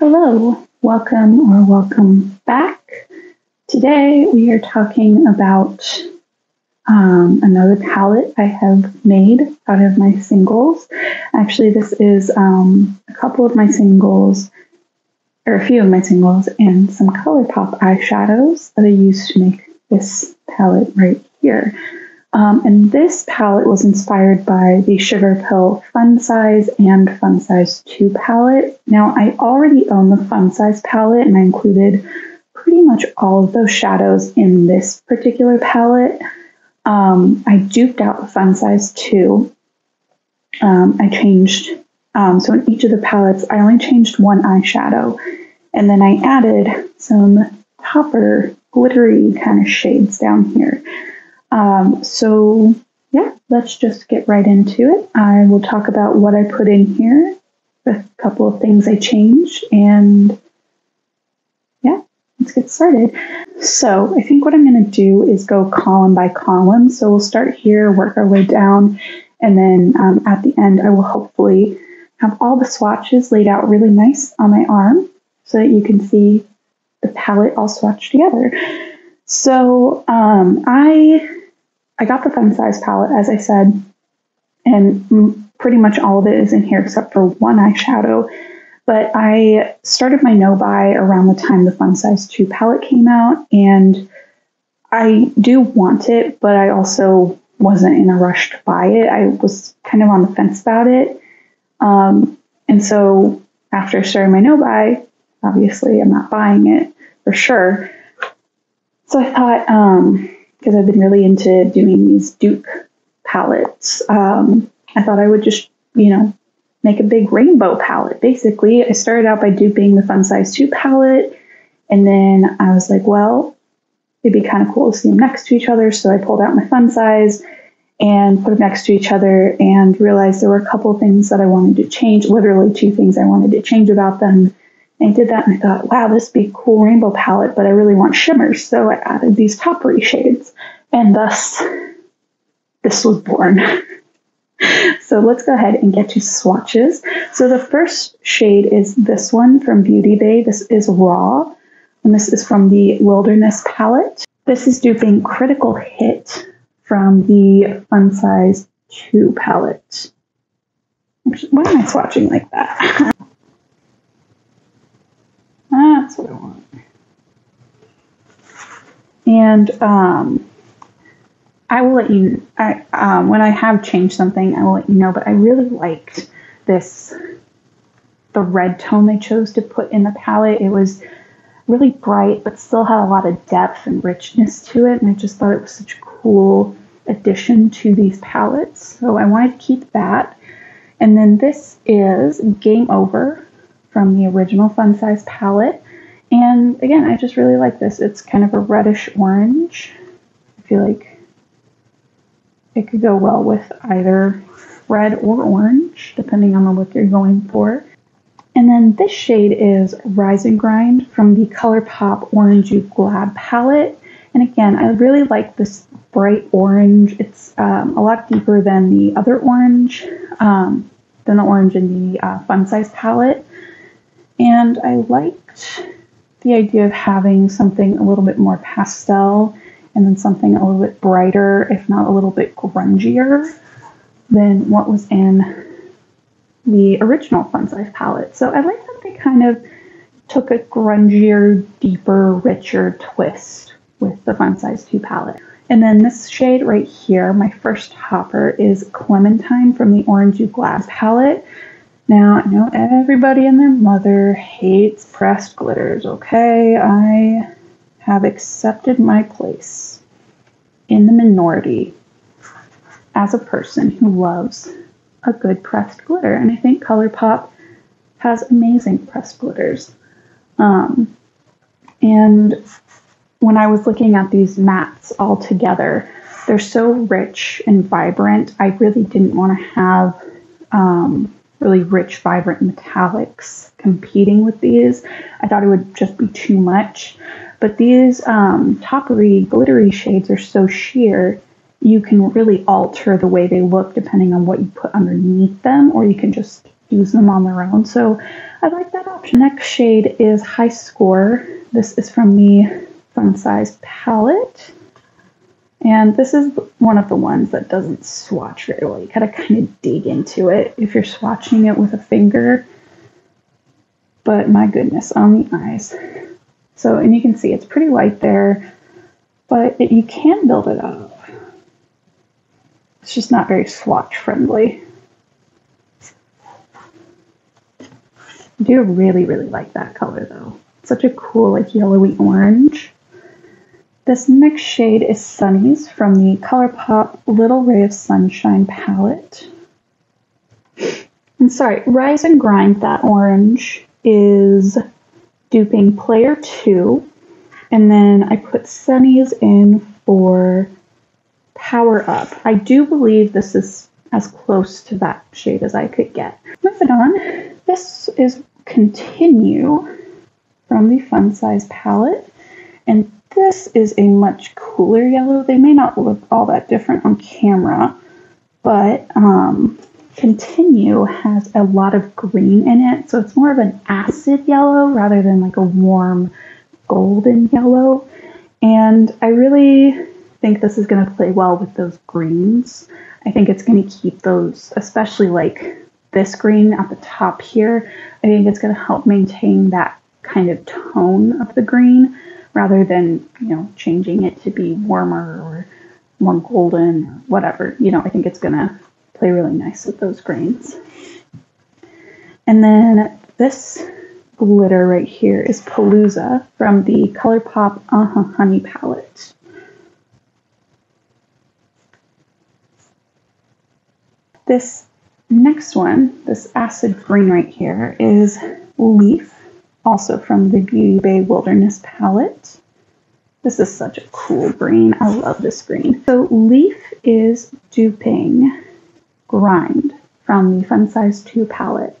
Hello, welcome or welcome back. Today we are talking about um, another palette I have made out of my singles. Actually, this is um, a couple of my singles, or a few of my singles, and some ColourPop eyeshadows that I used to make this palette right here. Um, and this palette was inspired by the Sugarpill Fun Size and Fun Size 2 palette. Now, I already own the Fun Size palette, and I included pretty much all of those shadows in this particular palette. Um, I duped out the Fun Size 2. Um, I changed, um, so in each of the palettes, I only changed one eyeshadow, and then I added some topper glittery kind of shades down here. Um, so, yeah, let's just get right into it. I will talk about what I put in here, a couple of things I changed, and yeah, let's get started. So, I think what I'm going to do is go column by column. So, we'll start here, work our way down, and then um, at the end, I will hopefully have all the swatches laid out really nice on my arm so that you can see the palette all swatched together. So um, I I got the fun size palette, as I said, and pretty much all of it is in here except for one eyeshadow. But I started my no buy around the time the fun size 2 palette came out, and I do want it, but I also wasn't in a rush to buy it. I was kind of on the fence about it. Um, and so after starting my no buy, obviously I'm not buying it for sure. So I thought, um, because I've been really into doing these dupe palettes. Um, I thought I would just, you know, make a big rainbow palette. Basically, I started out by duping the Fun Size 2 palette, and then I was like, well, it'd be kind of cool to see them next to each other. So I pulled out my Fun Size and put them next to each other and realized there were a couple things that I wanted to change, literally two things I wanted to change about them. I did that and I thought, wow, this would be a cool rainbow palette, but I really want shimmers. So I added these toppery shades. And thus, this was born. so let's go ahead and get to swatches. So the first shade is this one from Beauty Bay. This is Raw. And this is from the Wilderness palette. This is duping Critical Hit from the Fun Size 2 palette. Why am I swatching like that? That's what I want. And um, I will let you. I, um, when I have changed something, I will let you know. But I really liked this, the red tone they chose to put in the palette. It was really bright, but still had a lot of depth and richness to it. And I just thought it was such a cool addition to these palettes. So I wanted to keep that. And then this is Game Over from the original Fun Size palette. And again, I just really like this. It's kind of a reddish orange. I feel like it could go well with either red or orange, depending on the look you're going for. And then this shade is Rise and Grind from the ColourPop Orange You Glad palette. And again, I really like this bright orange. It's um, a lot deeper than the other orange, um, than the orange in the uh, Fun Size palette. And I liked the idea of having something a little bit more pastel and then something a little bit brighter, if not a little bit grungier than what was in the original Fun Size palette. So I like that they kind of took a grungier, deeper, richer twist with the Fun Size 2 palette. And then this shade right here, my first hopper, is Clementine from the Orange You Glad palette. Now, I know everybody and their mother hates pressed glitters, okay? I have accepted my place in the minority as a person who loves a good pressed glitter. And I think ColourPop has amazing pressed glitters. Um, and when I was looking at these mats all together, they're so rich and vibrant. I really didn't want to have um, really rich, vibrant metallics competing with these. I thought it would just be too much. But these um, toppery, glittery shades are so sheer, you can really alter the way they look depending on what you put underneath them, or you can just, use them on their own. So I like that option. Next shade is High Score. This is from the Fun Size palette. And this is one of the ones that doesn't swatch very well. You gotta kind of dig into it if you're swatching it with a finger. But my goodness, on the eyes. So, and you can see it's pretty light there, but it, you can build it up. It's just not very swatch friendly. I do really, really like that color though. Such a cool, like yellowy orange. This next shade is Sunnies from the ColourPop Little Ray of Sunshine palette. And sorry, Rise and Grind, that orange, is duping Player 2. And then I put Sunnies in for Power Up. I do believe this is as close to that shade as I could get. Moving on, this is Continue from the Fun Size palette. And this is a much cooler yellow. They may not look all that different on camera, but um, Continue has a lot of green in it. So it's more of an acid yellow rather than like a warm golden yellow. And I really think this is going to play well with those greens. I think it's going to keep those, especially like this green at the top here. I think it's going to help maintain that kind of tone of the green rather than, you know, changing it to be warmer or more golden or whatever. You know, I think it's going to play really nice with those greens. And then this glitter right here is Palooza from the ColourPop Uh-Huh Honey palette. This next one, this acid green right here, is Leaf, also from the Beauty Bay Wilderness palette. This is such a cool green. I love this green. So Leaf is duping Grind from the Fun Size 2 palette.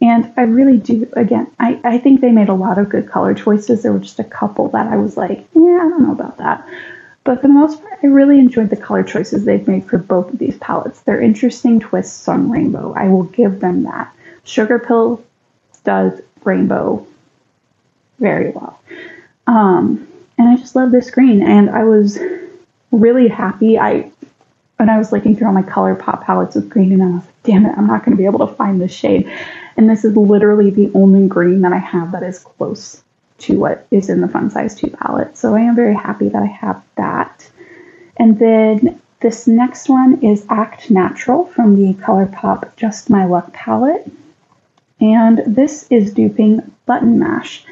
And I really do, again, I, I think they made a lot of good color choices. There were just a couple that I was like, yeah, I don't know about that. But for the most part, I really enjoyed the color choices they've made for both of these palettes. They're interesting twists on rainbow. I will give them that. Sugarpill does rainbow very well. Um, and I just love this green. And I was really happy. I when I was looking through all my ColourPop palettes with green, and I was like, damn it, I'm not going to be able to find this shade. And this is literally the only green that I have that is close to what is in the Fun Size 2 palette. So I am very happy that I have that. And then this next one is Act Natural from the ColourPop Just My Luck palette. And this is duping Button Mash.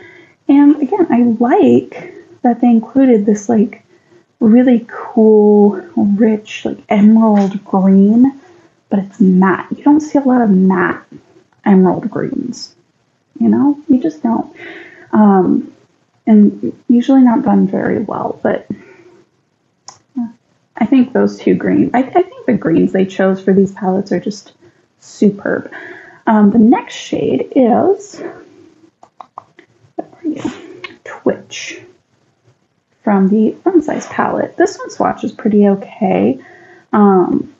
And again, I like that they included this like really cool, rich, like emerald green, but it's matte. You don't see a lot of matte emerald greens. You know, you just don't. Um, and usually not done very well, but I think those two greens, I, I, think the greens they chose for these palettes are just superb. Um, the next shade is Twitch from the Fun Size palette. This one swatch is pretty okay. Um,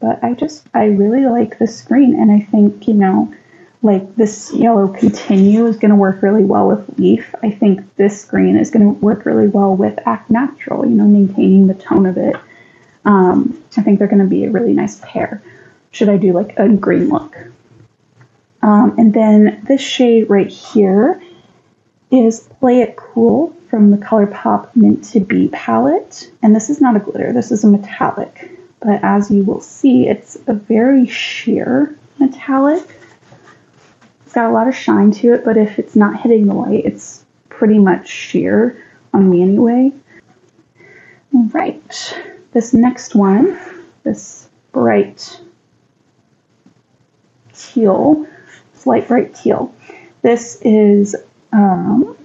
but I just, I really like this green, and I think, you know, like this yellow continue is going to work really well with leaf. I think this green is going to work really well with act natural, you know, maintaining the tone of it. Um, I think they're going to be a really nice pair. Should I do like a green look? Um, and then this shade right here is Play It Cool from the ColourPop Mint to Be palette. And this is not a glitter, this is a metallic. But as you will see, it's a very sheer metallic It's got a lot of shine to it, but if it's not hitting the light, it's pretty much sheer on me anyway. Right, this next one, this bright teal, this light bright teal. This is um,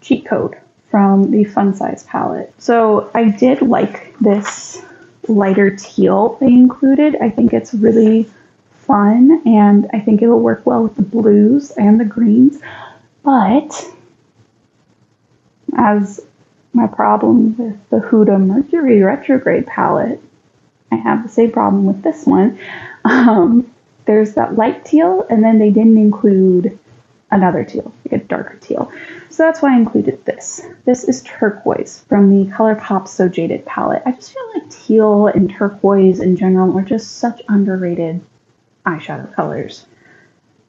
cheat code from the Fun Size palette. So I did like this lighter teal they included. I think it's really fun and I think it'll work well with the blues and the greens. But as my problem with the Huda Mercury retrograde palette, I have the same problem with this one. Um, there's that light teal, and then they didn't include another teal, a darker teal. So that's why I included this. This is turquoise from the ColourPop So Jaded palette. I just feel like teal and turquoise in general are just such underrated eyeshadow colors.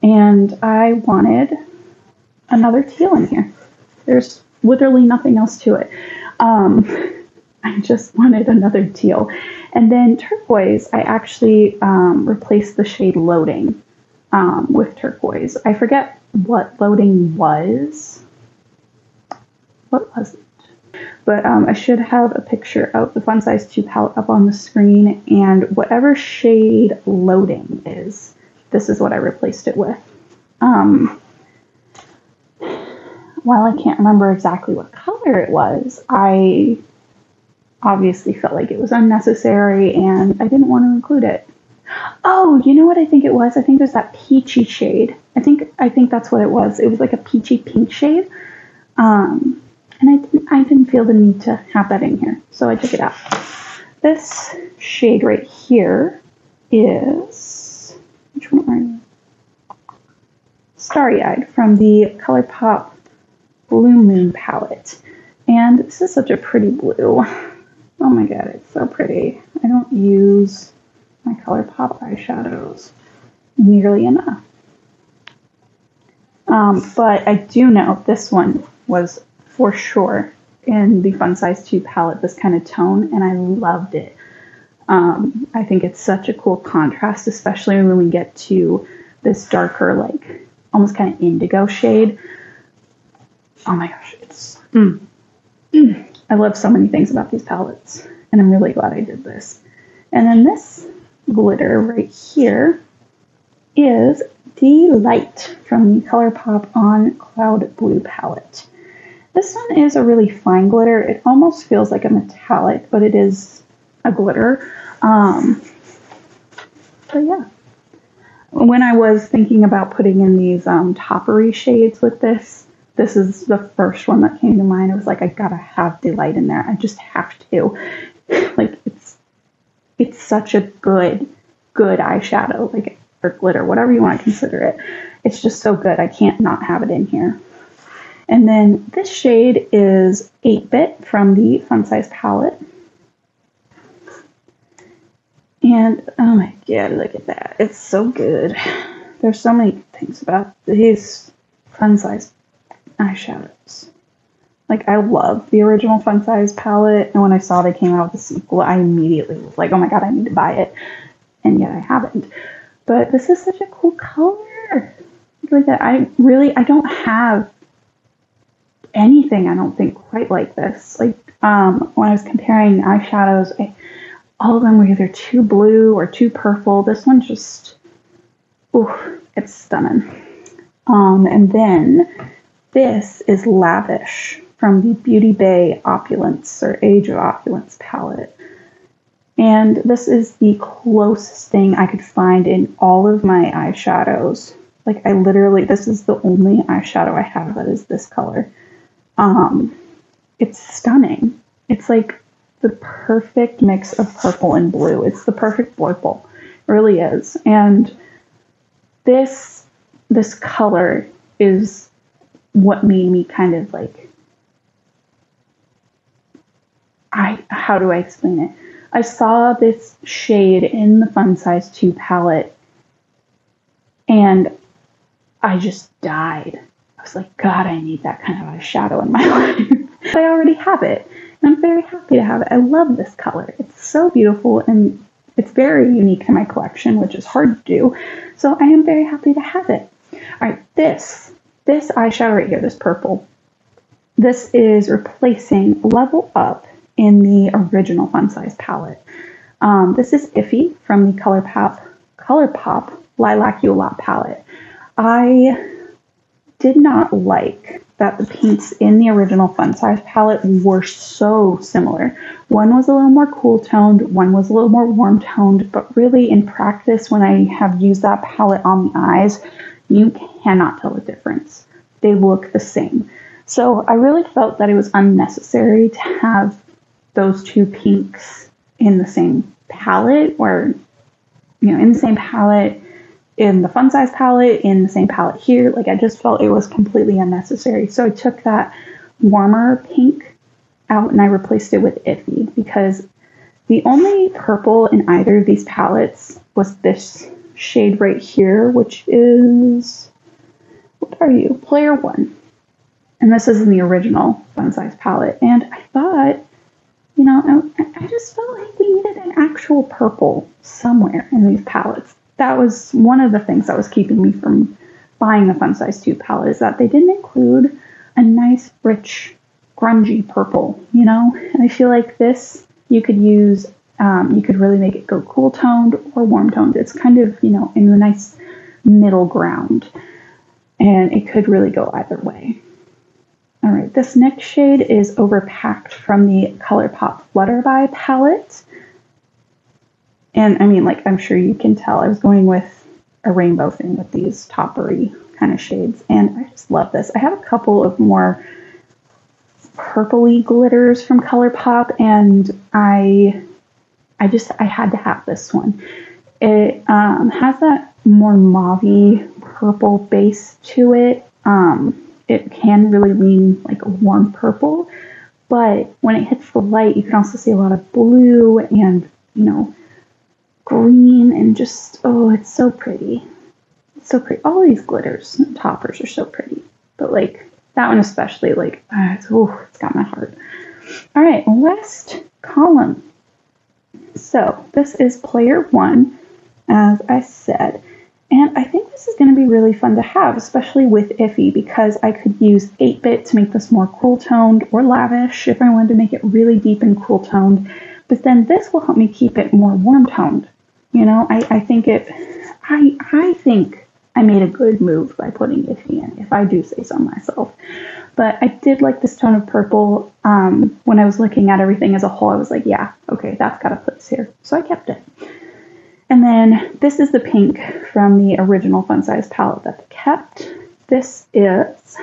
And I wanted another teal in here. There's literally nothing else to it. Um, I just wanted another teal. And then turquoise, I actually um, replaced the shade Loading um, with turquoise. I forget what Loading was. What was it? But um, I should have a picture of the Fun Size 2 palette up on the screen, and whatever shade Loading is, this is what I replaced it with. Um, while I can't remember exactly what color it was, I obviously felt like it was unnecessary and I didn't want to include it. Oh, you know what I think it was? I think it was that peachy shade. I think I think that's what it was. It was like a peachy pink shade. Um, and I didn't, I didn't feel the need to have that in here, so I took it out. This shade right here is which one are you? Starry Eyed from the ColourPop Blue Moon palette. And this is such a pretty blue. Oh my god, it's so pretty. I don't use my ColourPop eyeshadows nearly enough. Um, but I do know this one was for sure in the Fun Size 2 palette, this kind of tone, and I loved it. Um, I think it's such a cool contrast, especially when we get to this darker, like almost kind of indigo shade. Oh my gosh, it's. Mm, mm. I love so many things about these palettes, and I'm really glad I did this. And then this glitter right here is Delight from the ColourPop on Cloud Blue palette. This one is a really fine glitter. It almost feels like a metallic, but it is a glitter. Um, but yeah. When I was thinking about putting in these um, toppery shades with this, this is the first one that came to mind. It was like I gotta have delight in there. I just have to. like it's such a good good eyeshadow, like or glitter, whatever you want to consider it. It's just so good. I can't not have it in here. And then this shade is 8-Bit from the Fun Size palette. And oh my god, look at that. It's so good. There's so many things about these Fun Size eyeshadows. Like I love the original Fun Size palette, and when I saw they came out with the sequel, I immediately was like, "Oh my god, I need to buy it!" And yet I haven't. But this is such a cool color. Like I really, I don't have anything. I don't think quite like this. Like um, when I was comparing eyeshadows, I, all of them were either too blue or too purple. This one just, ooh, it's stunning. Um, and then this is Lavish from the Beauty Bay Opulence or Age of Opulence palette. And this is the closest thing I could find in all of my eyeshadows. Like I literally, this is the only eyeshadow I have that is this color. Um, it's stunning. It's like the perfect mix of purple and blue. It's the perfect blurple. It really is. And this this color is what made me kind of like I how do I explain it? I saw this shade in the Fun Size 2 palette and I just died. I was like, God, I need that kind of a shadow in my life. I already have it. And I'm very happy to have it. I love this color. It's so beautiful and it's very unique to my collection, which is hard to do. So I am very happy to have it. All right, this this eyeshadow right here, this purple, this is replacing Level Up in the original Fun Size palette. Um, this is Iffy from the ColourPop, ColourPop Lilac Lot palette. I did not like that the paints in the original Fun Size palette were so similar. One was a little more cool toned, one was a little more warm toned, but really in practice, when I have used that palette on the eyes, you cannot tell the difference. They look the same. So I really felt that it was unnecessary to have those two pinks in the same palette or you know in the same palette in the fun size palette, in the same palette here. Like I just felt it was completely unnecessary. So I took that warmer pink out and I replaced it with Iffy because the only purple in either of these palettes was this shade right here, which is, what are you? Player one. And this is in the original fun size palette. And I thought, you know, I, I just felt like we needed an actual purple somewhere in these palettes. That was one of the things that was keeping me from buying the Fun Size 2 palette is that they didn't include a nice, rich, grungy purple, you know? And I feel like this you could use, um, you could really make it go cool toned or warm toned. It's kind of, you know, in the nice middle ground. And it could really go either way. All right, this next shade is Overpacked from the ColourPop Flutterby palette. And I mean, like, I'm sure you can tell, I was going with a rainbow thing with these toppery kind of shades. And I just love this. I have a couple of more purpley glitters from ColourPop, and I I just I had to have this one. It um, has that more mauvey purple base to it. Um, it can really lean like a warm purple, but when it hits the light, you can also see a lot of blue and you know green and just oh, it's so pretty. It's so pretty. All these glitters and toppers are so pretty, but like that one especially, like, uh, it's, oh, it's got my heart. All right, last column. So this is player one, as I said. And I think this is going to be really fun to have, especially with Iffy, because I could use 8-bit to make this more cool toned or lavish if I wanted to make it really deep and cool toned. But then this will help me keep it more warm toned. You know, I, I think it, I, I think I made a good move by putting Iffy in, if I do say so myself. But I did like this tone of purple. Um, when I was looking at everything as a whole, I was like, yeah, okay, that's got a place here. So I kept it. And then this is the pink from the original Fun Size palette that I kept. This is,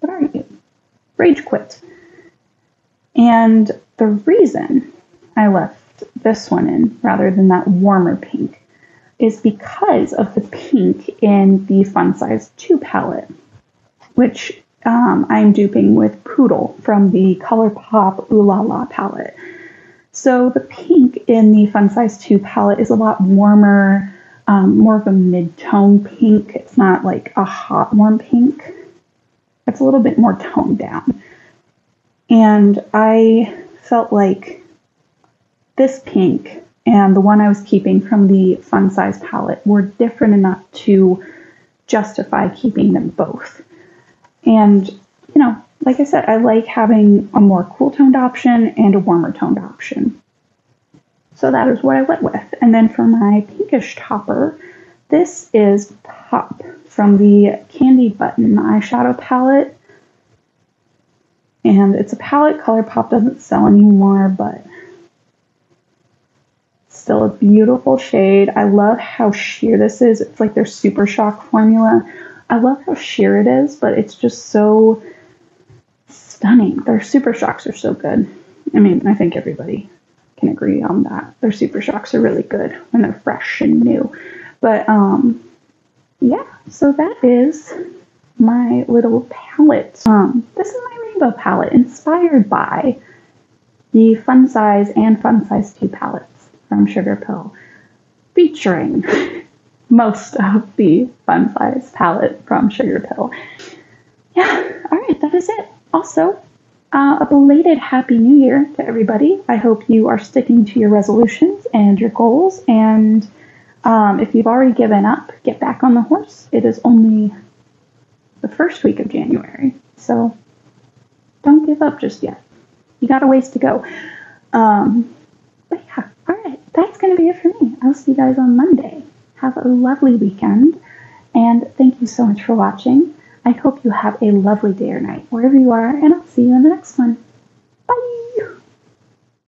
what are you? Rage Quit. And the reason I left this one in rather than that warmer pink is because of the pink in the Fun Size 2 palette, which um, I'm duping with Poodle from the ColourPop Ooh La La palette. So the pink in the Fun Size 2 palette is a lot warmer, um, more of a mid-tone pink. It's not like a hot warm pink. It's a little bit more toned down. And I felt like this pink and the one I was keeping from the fun size palette were different enough to justify keeping them both. And, you know, like I said, I like having a more cool toned option and a warmer toned option. So that is what I went with. And then for my pinkish topper, this is Pop from the Candy Button eyeshadow palette. And it's a palette ColourPop doesn't sell anymore, but still a beautiful shade. I love how sheer this is. It's like their Super Shock formula. I love how sheer it is, but it's just so stunning. Their Super Shocks are so good. I mean, I think everybody can agree on that. Their Super Shocks are really good when they're fresh and new. But um, yeah, so that is my little palette. Um, this is my rainbow palette inspired by the Fun Size and Fun Size 2 palettes from Sugarpill, featuring most of the Fun Size palette from Sugarpill. Yeah, all right, that is it. Also, uh, a belated Happy New Year to everybody. I hope you are sticking to your resolutions and your goals. And um, if you've already given up, get back on the horse. It is only the first week of January. So don't give up just yet. You got a ways to go. Um, but yeah, all right. that's going to be it for me. I'll see you guys on Monday. Have a lovely weekend, and thank you so much for watching. I hope you have a lovely day or night wherever you are, and I'll see you in the next one. Bye!